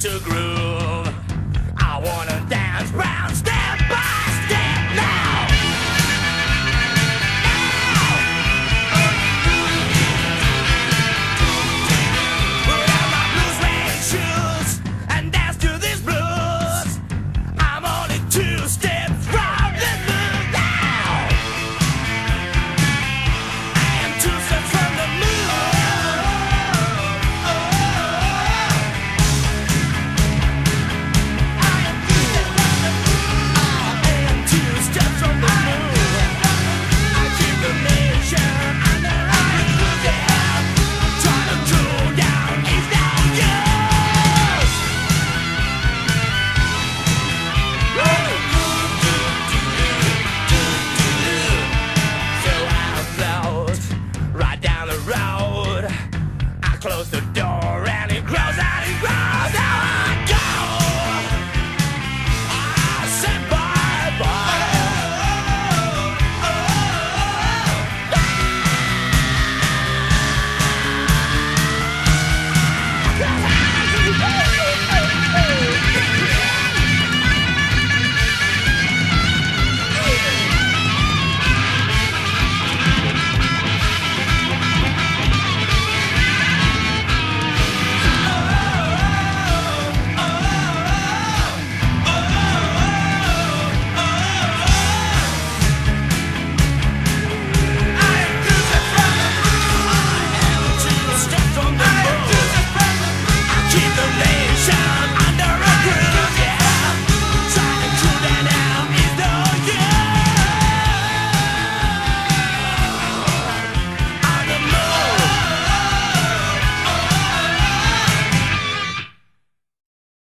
to groove. I wanna dance round, step by. road. I close the door and it grows and it grows. Now I go. Yeah!